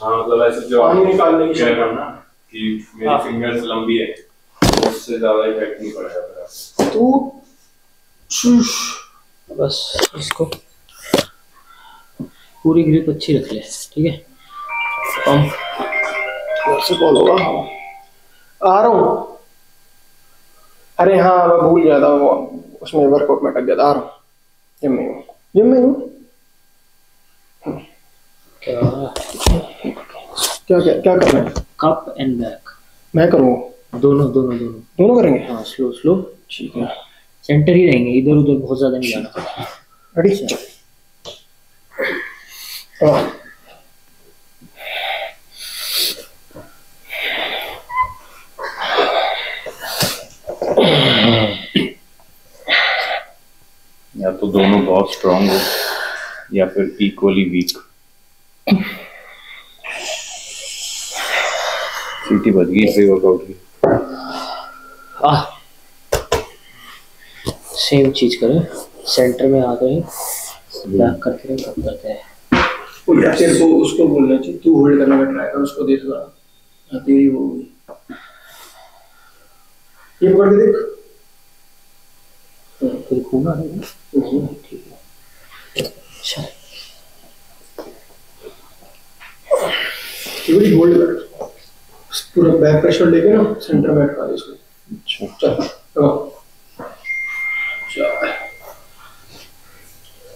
हाँ मतलब ऐसे जो पानी निकालने की कह रहे ना कि मेरी हाँ। फिंगर्स लंबी है तो उससे ज़्यादा इफ़ेक्ट नहीं पड़ेगा। शुश बस इसको पूरी ग्रिप अच्छी रख ले ठीक है? पंप कॉल होगा? हाँ आ रहा हूँ। अरे हाँ मैं भूल गया था वो उसमें वर्कआउट में अटक गया था। आ रहा हूँ। जिम में हूँ जिम में हूँ। क्या? क्या क्या क्या करना है? कप एंड बैक मैं करूँ? दोनों दोनों दोनों। दोनों करेंगे? हाँ स्लो स्लो ठीक है। सेंटर ही रहेंगे इधर उधर बहुत ज़्यादा नहीं जाना रेडी हाँ। या तो दोनों बहुत स्ट्रांग हो या फिर इक्वली वीक सीटी बच गई प्री वर्कआउट की। आ। सेम चीज़ करें। सेंटर में आ गए। बैक करते रहे कब करते हैं। वो यार तेरे को उसको बोलना चाहिए तू होल्ड करने का ट्राई कर उसको दे दो हाँ तेरी वो ये पकड़ के देख। फिर घूमना रहेगा हम्म। ठीक है। अच्छा ये बड़ी होल्ड कर। पूरा बैक प्रेशर लेके ना सेंटर में अटका दे इसको अच्छा। चलो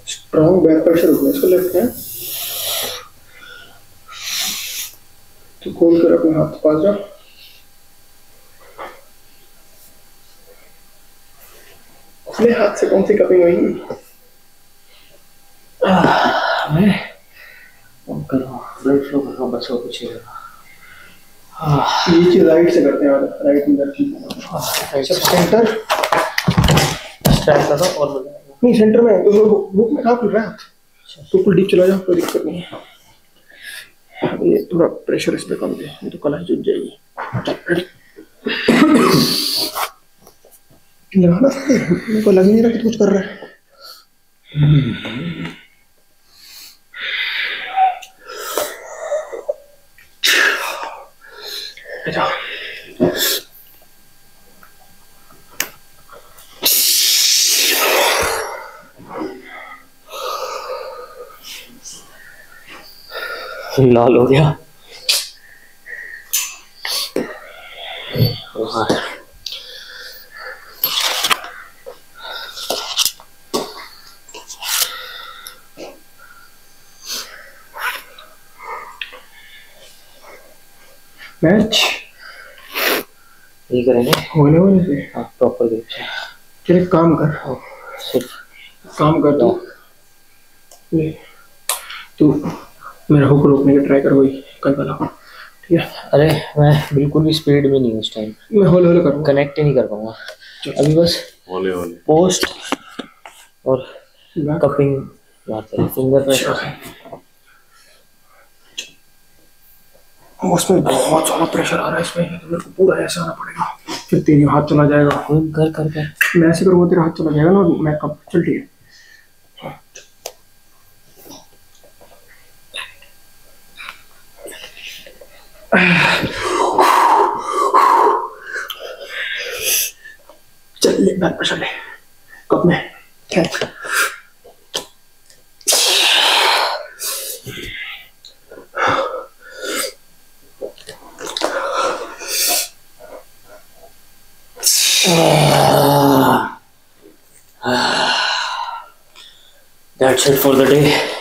स्ट्रॉन्ग बैक प्रेशर होगा इसको लेफ़्ट में तो खोल कर अपने हाथ पास जा खुले हाथ से कौन सी कपिंग हुई? मैं कर रहा हूँ। ब्लड फ्लो कर रहा हूँ बस और कुछ कर रहा। हाँ ये चीज़ राइट से करते हैं राइट में ठीक सेंटर स्ट्रैप कर और नहीं सेंटर में तो बुक में कहाँ खुल रहा है? तो फुल डीप चला जा कोई दिक्कत नहीं है। ये थोड़ा प्रेशर इस पे कम दे नहीं तो कला जुट जाएगी। लगाना को लग नहीं रहा कि कुछ कर रहा है। अच्छा लाल हो गया मैच ये करेंगे। होने होने से हाँ प्रॉपर ग्रिप से चल एक काम कर। सिर्फ़ काम कर तू। तू मेरा हुक रोकने का ट्राई कर वही कल वाला। ठीक है? अरे मैं बिल्कुल भी स्पीड में नहीं हूँ इस टाइम मैं होले होले करूँगा। कनेक्ट ही नहीं कर पाऊँगा। अभी बस होले होले। पोस्ट और कपिंग मारते रहे फिंगर प्रेशर उसमें बहुत ज़्यादा प्रेशर आ रहा है इसमें। तो मेरे को पूरा ऐसे आना पड़ेगा। फिर तेरी हाथ चला जाएगा। कर कर कर मैं ऐसे करूँगा तेरा हाथ चला जाएगा ना मैं कब चल ठीक है। चल ले बैक प्रेशर ले। कप में? That's it for the day.